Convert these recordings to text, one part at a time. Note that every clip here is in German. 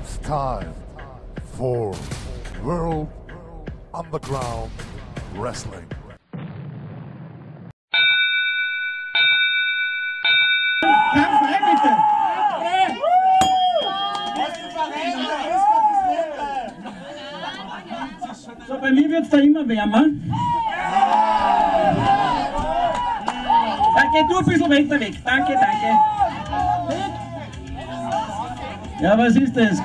It's time for World Underground Wrestling. So, bei mir wird es da immer wärmer. Dann geh du ein bisschen weiter weg. Danke, danke. Ja, was ist das?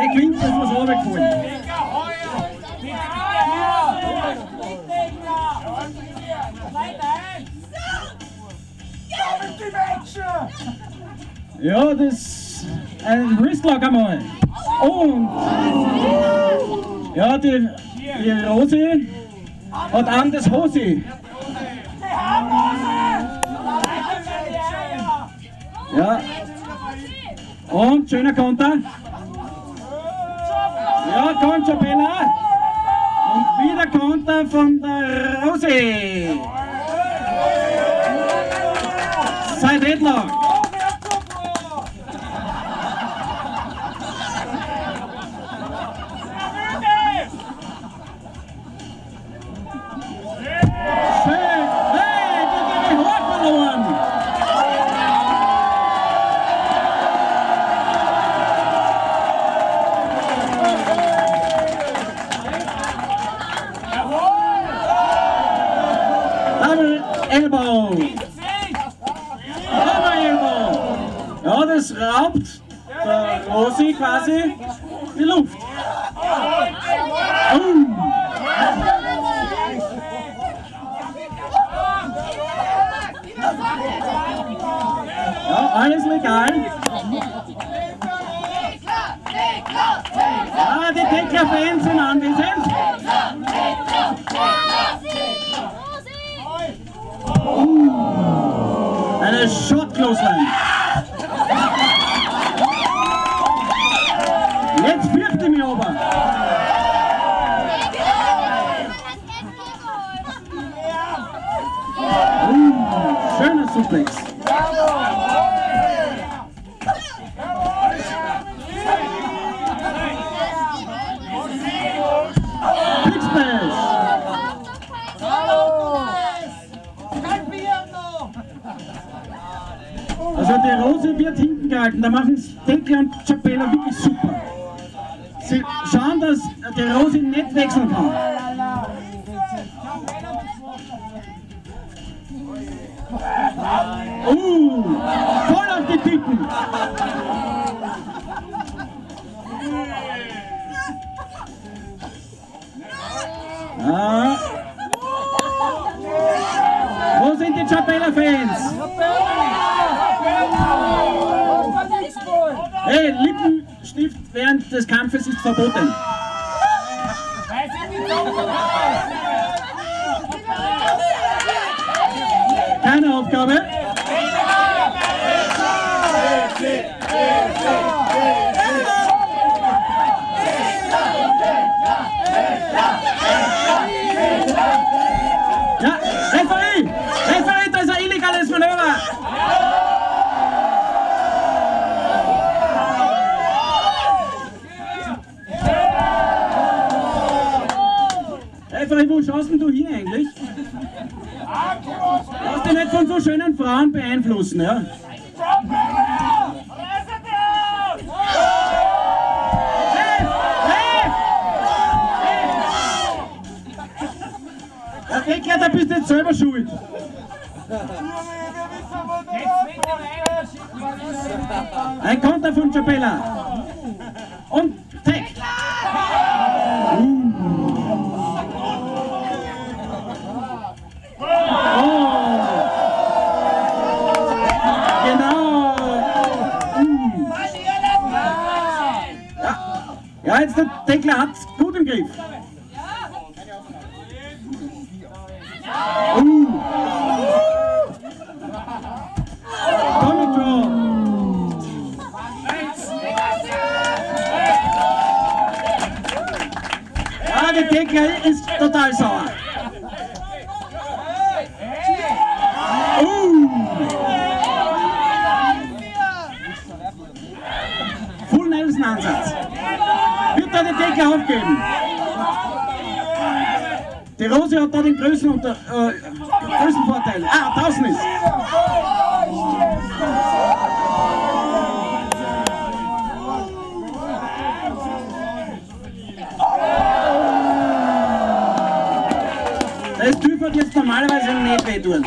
Der Quint ist was runtergefallen. Ja, das ein Wristlock einmal. Und ja, die, hat an das Hose. Ja. Und schöner Konter. Ja, kommt schon Bella. Und wieder Konter von der Rose. Seit Edlock. Ja, die Tekla-Fans sind anwesend. Eine Shot-Clothesline. Die Rose wird hinten gehalten, da machen Stekler und Chapela wirklich super. Sie schauen, dass die Rose nicht wechseln kann. Uh, voll auf die Titten. Ah. Wo sind die Chapela-Fans? Kampfes ist verboten. Keine Aufgabe. Ja, Referee! Referee, das ist ein illegales Manöver! Referee, wo schaust denn du hier eigentlich? Lass dich nicht von so schönen Hey! Ja, Deckler, da bist jetzt selber schuld. Ein Konter von Chapella. Und Tag. Jetzt der Deckler hat gut im Griff. Uh. Der Deckler ist total sauer. Rose hat da den größten, unter, äh, größten Vorteil. Ah, draußen ist. Das Typ hat jetzt normalerweise nicht wehtun.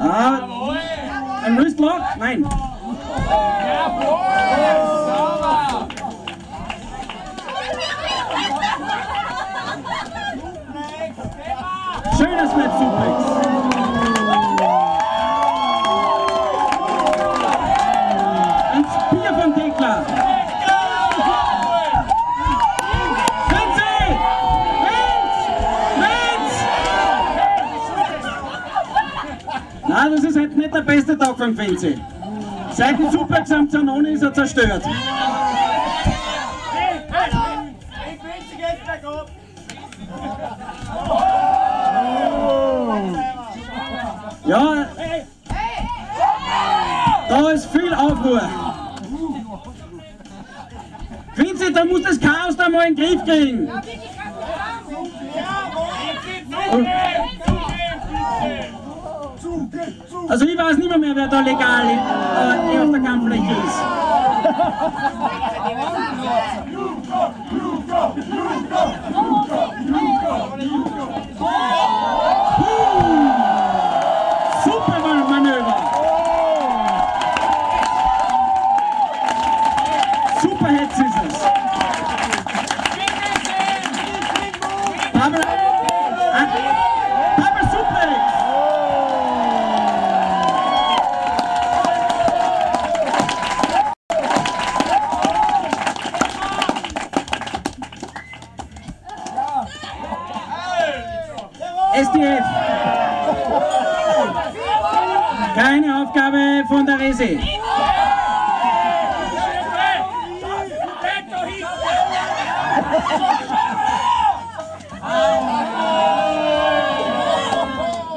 Ah, ein Wristlock? Nein. Schönes Match Nein, das ist halt nicht der beste Tag von Vinci. Seit dem Suplex am Zanoni ist er zerstört. Ja, da ist viel Aufruhr. Vinci, da muss das Chaos da mal in den Griff kriegen. Also ich weiß nicht mehr, mehr wer da legal äh, auf der Kampffläche ist.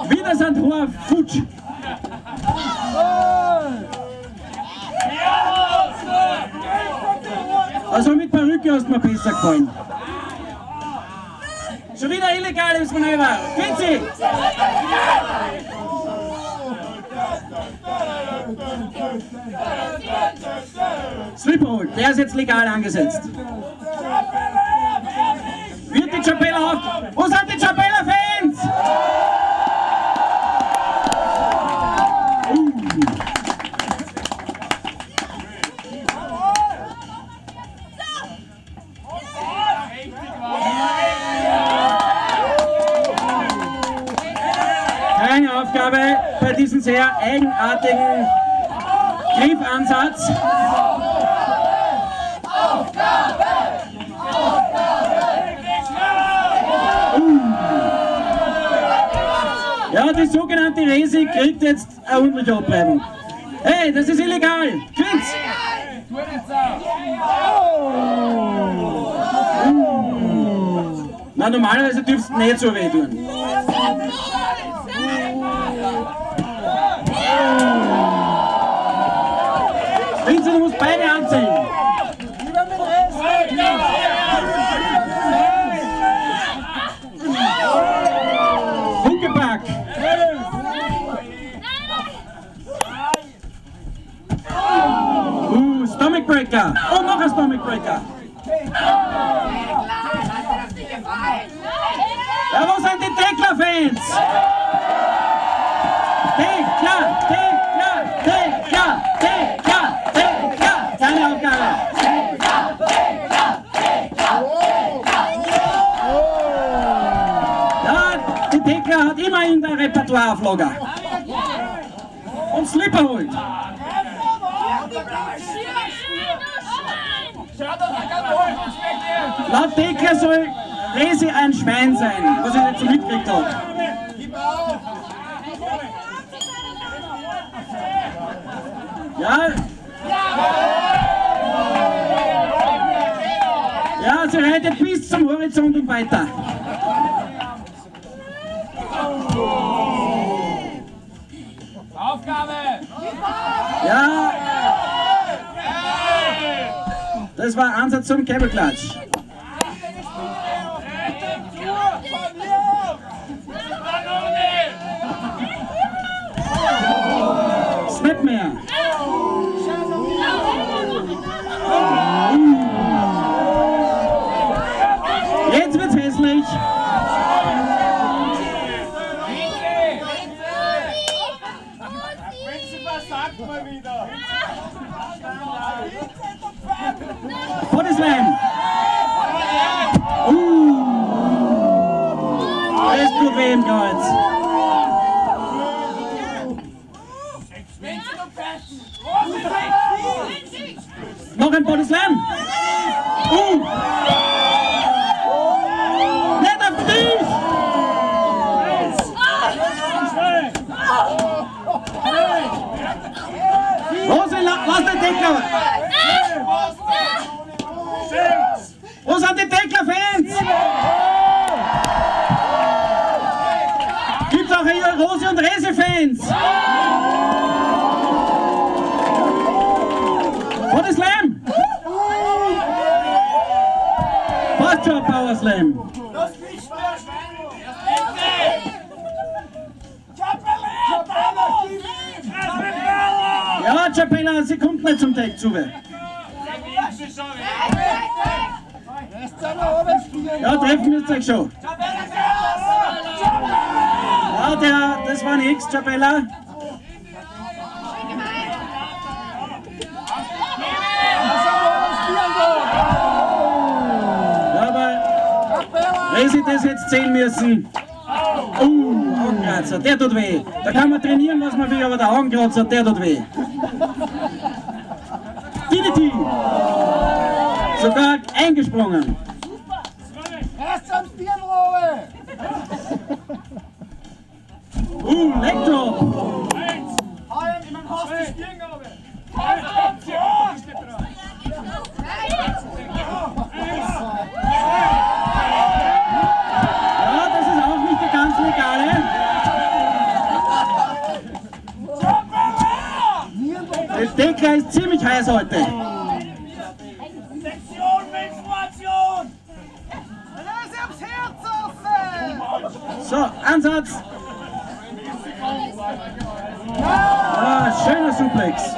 Wieder sind hoher Futsch. Also mit Perücke hast mir besser gefallen. Schon wieder illegales Manöver. Vinci! Slipperhold, der ist jetzt legal angesetzt. Wird die Chapella auf? Wo sind die Chapella-Fans? Keine Aufgabe bei diesem sehr eigenartigen Griffansatz. Ja, die sogenannte Resi kriegt jetzt eine ordentliche Abreibung. Hey, das ist illegal! Quinz! Na, normalerweise dürfst du nicht so weh tun. Vinzi, du musst beide anziehen. Breaker. Und noch ein Stomach Breaker. Ja, wo sind die Dekla-Fans? Dekla, Dekla, Dekla, Dekla, Dekla. Keine Aufgabe. Ja, die Dekla hat immerhin der Repertoire-Flogger. Und Slipper holt. Laut Dekla soll Resi ein Schwein sein, was ich nicht so mitgekriegt habe. Ja. Ja, sie reitet bis zum Horizont und weiter. Aufgabe! Ja. Das war Ansatz zum Käbelklatsch. Bodyslam. Uh. Das tut weh im Kreuz. Noch ein Bodyslam. Uh. Nicht auf dich. Rose, la- lass den Deckler. Wo sind die Deckler-Fans? Gibt's auch hier Rose- und Rese-Fans? Body Slam! Passt schon, Power Slam! Ja, Chapella, sie kommt nicht zum Deck zu. Ja, treffen müsst ihr euch schon. Ja, der, das war nix, Chapella. Ja, aber Resi das jetzt zählen müssen. Uh, Augenkratzer, der tut weh. Da kann man trainieren, was man will, aber der Augenkratzer, der tut weh. DDT. Sogar eingesprungen. Das ist auch nicht die ganz legale. Der Deckler ist ziemlich heiß heute. Sektion Menstruation! Lass aufs Herz offen! So, Ansatz. Ah, schöner Suplex.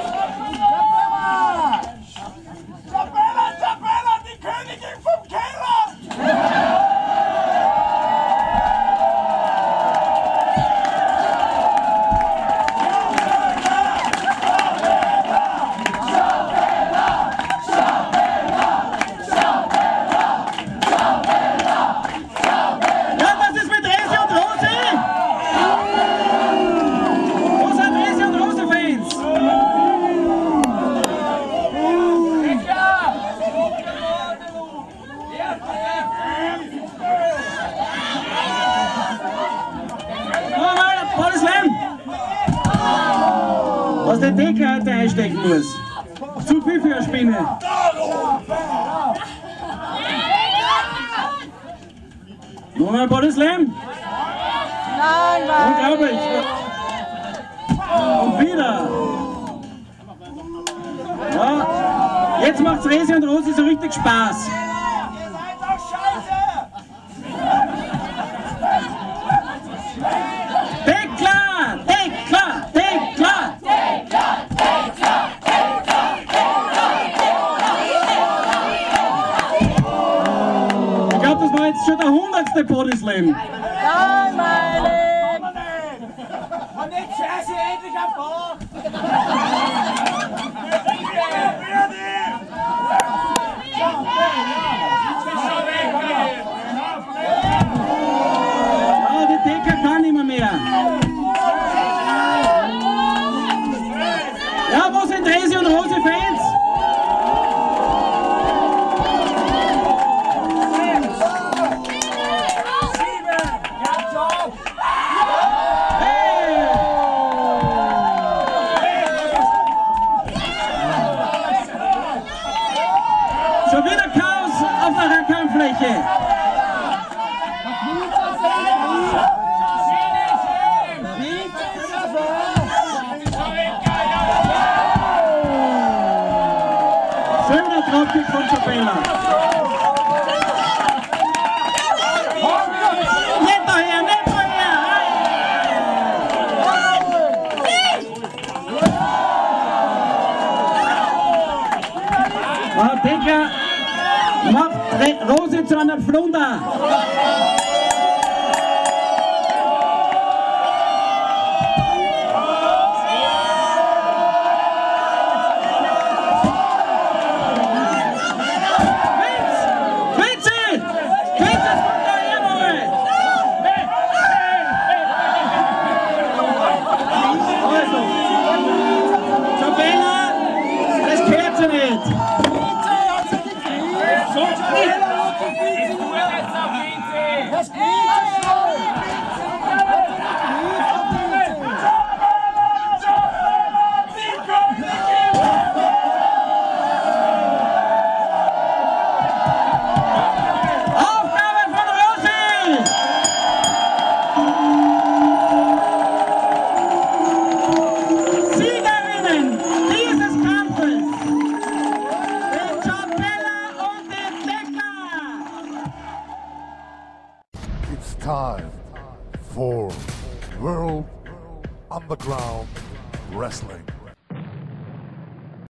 Isabella, Isabella, die Königin vom Keller! Ja, was ist mit Resi und Rose? Wo sind Resi und Rose-Fans? Nochmal, Slam! Was der heute einstecken muss. Zu viel für eine Spinne. Nochmal Body Slam! Nein, Mann. Unglaublich! Und wieder! Ja, jetzt macht's Resi und Rosi so richtig Spaß. Chapela. Nicht daher, nicht daher. Ah, Decker